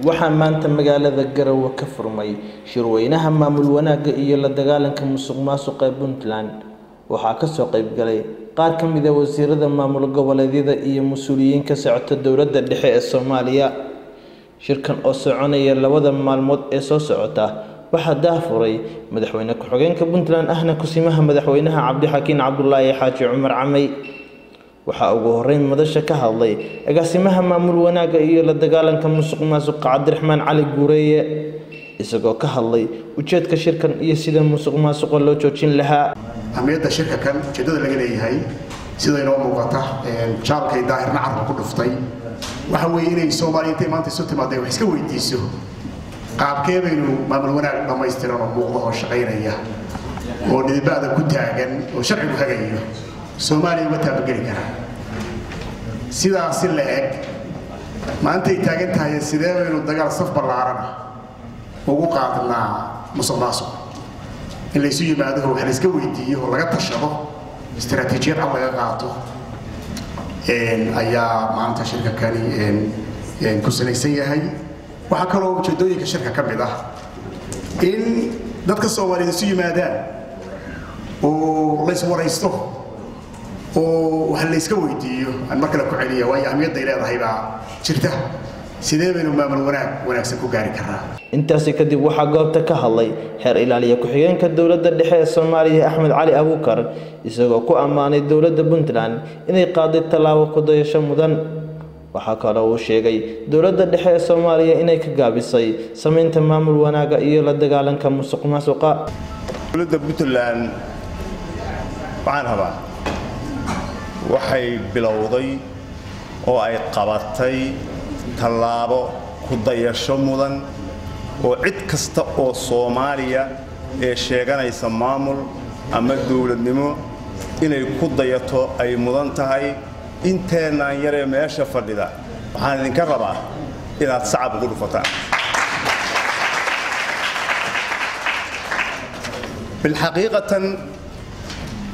waxaa maanta magaalada garowe ka furmay shirweynaha maamul wanaagga iyo la dagaalanka musuq maasuqa ee puntland waxaa ka soo qeybgalay qaar ka mid a wasiirada maamul goboleedyada iyo mas'uuliyiin ka socota dowladda dhexe ee soomaaliya. Shirkan oo soconaya labada maalmood ee soo socota waxaa daafuray madaxweyne ku-xigeenka puntland ahna kusimaha madaxweynaha cabdixakiin cabdulaahi xaaji cumar camey waxaa ugu horeyn madasha ka hadlay agaasimaha maamul wanaagga iyo la dagaalanka musuq maasuqa cabdiraxmaan cali guureeye isagoo ka hadlay ujeedka shirkan iyo sida musuq maasuqa loo joojin lahaa. Ahmiyadda shirka kan ujeeddada laga leeyahay sida inoo muuqata jaalkay daahirna carka ku dhuftay waxa weeye inay soomaaliya intay maanta isu timaadeen wax iska weydiiso. Qaabkee baynu maamul wanaag dhammaystiran oo muuqda oo shaqaynaya oo nidibada ku taagan oo sharcigu hagayo soomaaliya uga taabageli karaa sidaasi la eg. Maantay taagan tahay sidee baynu dagaal saf ballaarana? Ugu qaadnaa musuq maasuq in laysu yimaado wax layska weydiiyo oo laga tashado. Istaraatiijiyad cad laga qaato. Ayaa maanta shirka kani ku salaysan yahay. Waxaa kaloo ujeedooyinka shirka ka mid ah. In dadka soomaaliyeed isu yimaadaan. Oo layswaraysto oo wax layska weydiiyo aan mar kale ku celiya waayo ahmiyadday leedahay baa jirta. Sidee baynu maamul wanaag wanaagsan ku gaari karnaa intaasi kadib waxaa goobta ka hadlay xeer ilaaliya ku-xigeenka dowladda dhexe ee soomaaliya axmed cali abuukar isagoo ku ammaanay dowladda puntland inay qaaday tallaabo kudayasho mudan. Waxaa kaloo uu sheegay dowladda dhexe ee soomaaliya inay ka gaabisay samaynta maamul wanaagga iyo la dagaalanka musuq maasuqa dowladda puntland waxaan rabaa waxay bilowday oo ay qabatay tallaabo ku dayasho mudan oo cid kasta oo soomaaliya ee sheeganaysa maamul ama dowladnimo inay ku dayato ay mudan tahay inteennaan yaree meesha fadhida. Waxaan idinka rabaa inaad sacab ugu dhufataan bilxaqiiqatan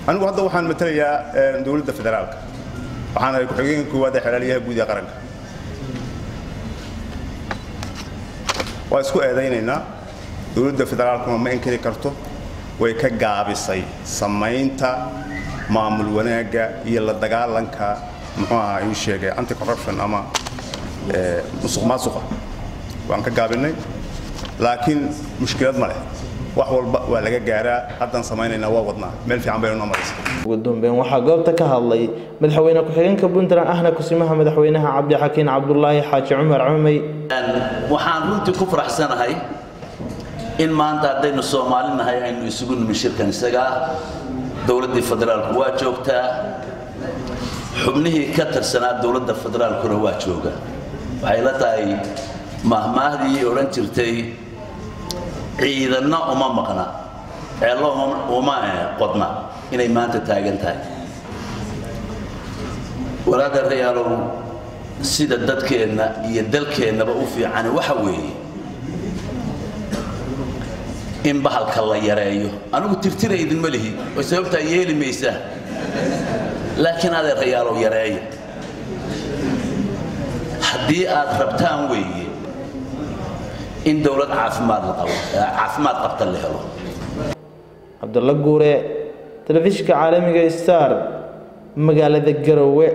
anigu hadda waxaan matalayaa dowladda federaalka. Waxaan ahay ku-xigeenka koowaad ee xelaalyaha guud ee qaranka. Waa isku eedaynaynaa dowladda federaalkuna ma inkiri karto way ka gaabisay samaynta maamul wanaagga iyo la dagaalanka muxuu ahaa ii sheegay anti corruption ama musuq maasuqa waan ka gaabinay laakiin mushkilad ma leh wax walba waa laga gaaraa. Haddaan samaynaynaa waa wadnaa. Meel fiican baynu noo maraysa. Ugu dambeyn waxaa goobta ka hadlay madaxweyne ku-xigeenka puntland ahna kusimaha madaxweynaha cabdixakiin cabdulaahi xaaji cumar camey waxaan runtii ku faraxsanahay in maanta haddaynu soomaali nahay aynu isugu nimi shirkan isagaa dowladdii federaalku waa joogtaa xubnihii ka tirsanaa dowladda federaalkuna waa jooga. Waxay la tahay mahmaahdii odhan jirtay ciidanna uma maqna. Ceello uma qodna. Inay maanta taagan tahay. Walaaga rayaalow sida dadkeenna iyo dalkeennaba u fiicani waxa weeye. In bahalka la yareeyo. Anigu tirtira idinma lihi. Oo sababtaa yeeli maysa. Laakiin adeerayaalow yareeya haddii aad rabtaan weeye in dowlad caafimaad qabta la helo. Cabdulla guure telefishinka caalamiga star magaalada garowe